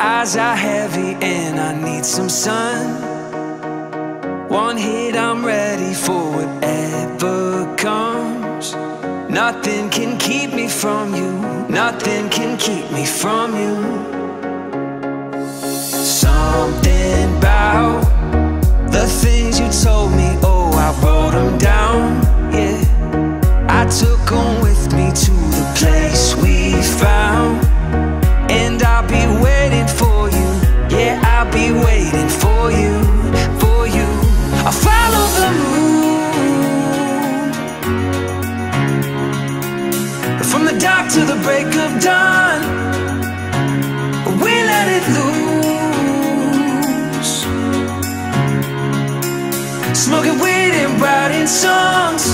eyes are heavy and I need some sun. One hit, I'm ready for whatever comes. Nothing can keep me from you, nothing can keep me from you. Something about the things you told me, oh, I wrote them down, yeah. I took them dark to the break of dawn. We let it loose. Smoking weed and writing songs.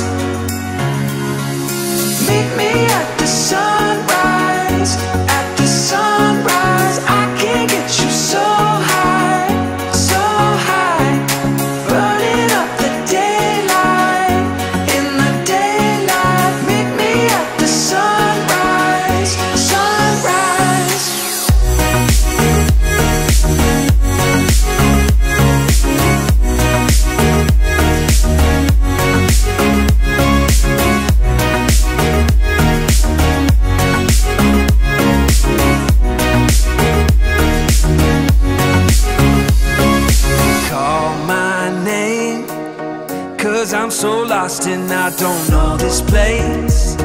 Cause I'm so lost and I don't know this place.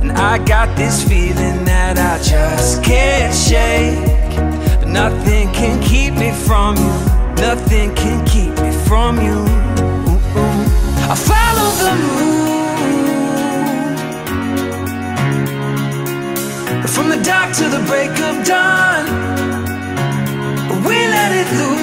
And I got this feeling that I just can't shake. But Nothing can keep me from you, nothing can keep me from you. Ooh-ooh. I follow the moon from the dark to the break of dawn. We let it loose.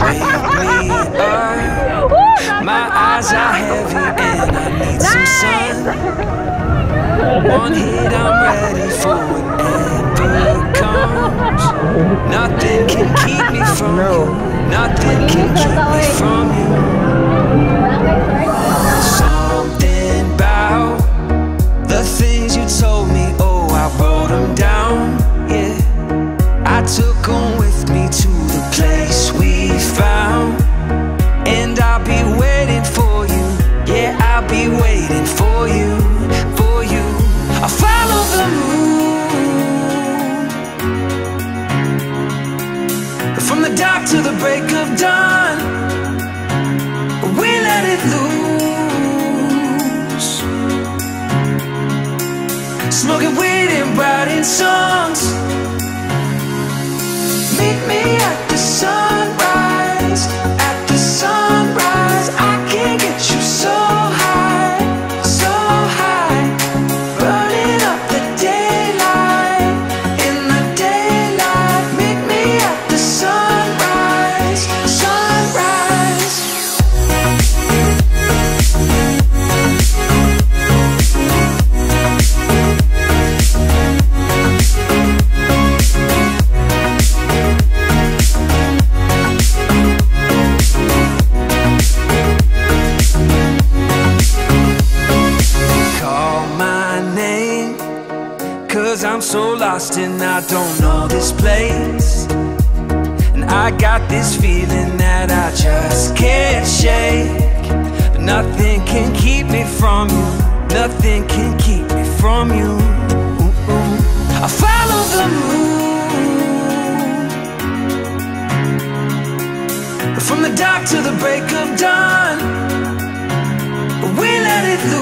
Wake me up. My eyes are heavy and I need some sun. One hit, I'm ready for whatever comes. Nothing can keep me from you. Nothing can keep me from you. Dark to the break of dawn. We let it loose. Smoking weed and writing songs. Meet me lost and I don't know this place. And I got this feeling that I just can't shake. But nothing can keep me from you. Nothing can keep me from you. I follow the moon. From the dark to the break of dawn. We let it loose